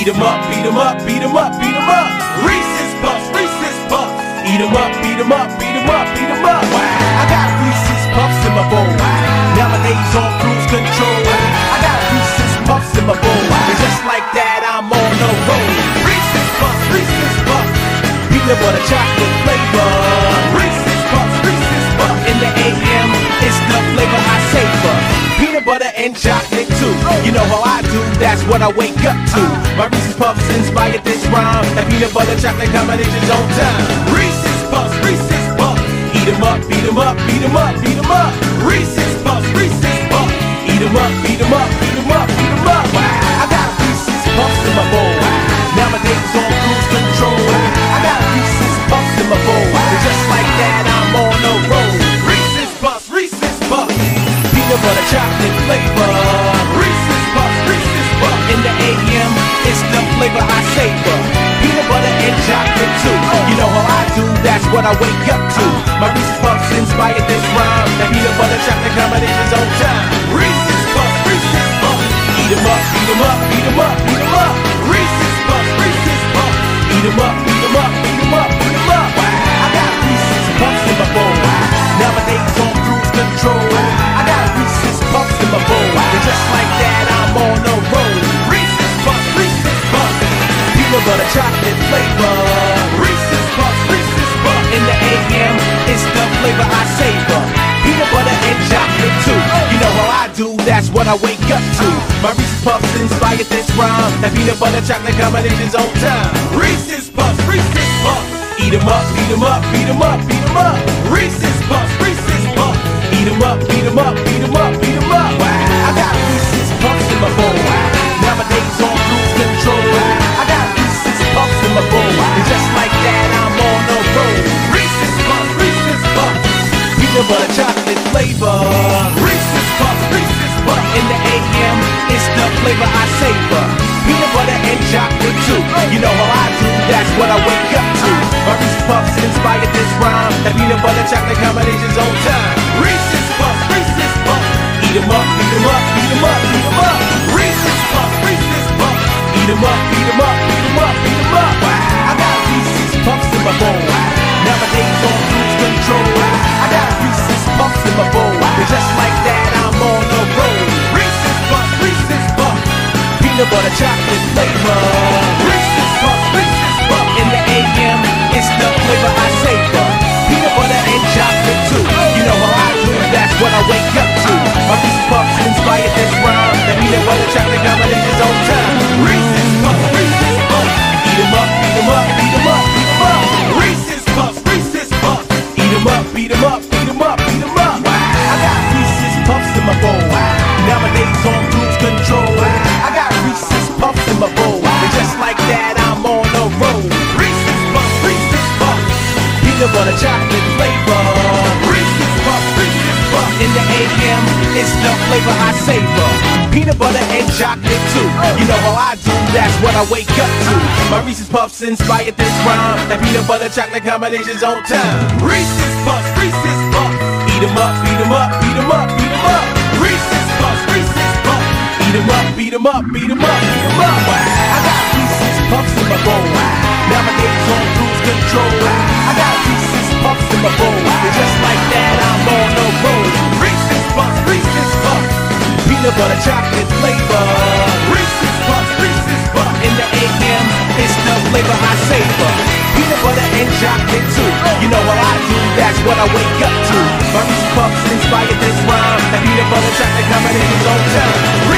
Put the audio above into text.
Eat 'em up, beat 'em up, beat 'em up, beat 'em up. Reese's Puffs, Reese's Puffs. Eat 'em up, beat 'em up, beat 'em up, beat 'em up. I got Reese's Puffs in my bowl. Nowadays on cruise control. I got Reese's Puffs in my bowl. And just like that, I'm on the road. Reese's Puffs, Reese's Puffs. Peanut butter chocolate flavor. Reese's Puffs, Reese's Puffs. In the AM, it's the flavor I savor. Peanut butter and chocolate too. You know how I do, that's what I wake up to. My Reese's Puffs inspired this rhyme. That peanut butter chocolate combination's on time. Reese's Puffs, Reese's Puffs. Eat 'em up, beat 'em up, beat 'em up, beat 'em up. Reese's Puffs, Reese's Puffs. Eat 'em up, beat 'em up, beat 'em up, beat 'em up. I got Reese's Puffs in my bowl. Nowadays on cruise control. I got Reese's Puffs in my bowl. And just like that, I'm on the road. Reese's Puffs, Reese's Puffs. Peanut butter chocolate flavor. AM, it's the flavor I savor. Peanut butter and chocolate too. You know how I do, that's what I wake up to. My Reese's Puffs inspired this rhyme. That peanut butter chocolate combination's on time. Reese's Puffs, Reese's Puffs. Eat 'em up, beat 'em up, beat 'em up, beat 'em up. Reese's Puffs, Reese's Puffs. Eat 'em up, that's what I wake up to. My Reese's Puffs inspired this rhyme. That peanut butter chocolate combination's on time. Reese's Puffs, Reese's Puffs. Eat 'em up, beat 'em up, beat 'em up, beat 'em up. Reese's Puffs, Reese's Puffs. Eat 'em up, beat 'em up, beat 'em up, beat 'em up. I got Reese's Puffs in my bowl. Nowadays on cruise control. I got Reese's Puffs in my bowl. And just like that, I'm on the road. Reese's Puffs, Reese's Puffs. Peanut butter chocolate flavor. Flavor I savor. Peanut butter and chocolate too. You know how I do, that's what I wake up to. My Reese's Puffs inspired this rhyme. That peanut butter chocolate combination's on time. Reese's Puffs, Reese's Puffs. Eat 'em up, beat 'em up, beat 'em up, beat 'em up. Reese's Puffs, Reese's Puffs. Eat 'em up, beat 'em up, beat 'em up, beat 'em up. I got Reese's Puffs in my bowl. Peanut butter chocolate flavor. Peanut butter chocolate flavor. Reese's Puffs, Reese's Puffs. In the AM, it's the flavor I savor. Peanut butter and chocolate too. You know how I do, that's what I wake up to. My Reese's Puffs inspired this rhyme. That peanut butter chocolate combination's on time. Reese's Puffs, Reese's Puffs. Eat 'em up, beat 'em up, beat 'em up, beat 'em up. Reese's Puffs, Reese's Puffs. Eat 'em up, beat 'em up, beat 'em up, beat 'em up. I got Reese's Puffs in my bowl. Nowadays on cruise control. Peanut butter chocolate flavor. Reese's Puffs, Reese's Puffs. In the AM, it's the flavor I savor. Peanut butter and chocolate too. You know how I do, that's what I wake up to. My Reese's Puffs inspired this rhyme. That peanut butter chocolate combination's on time.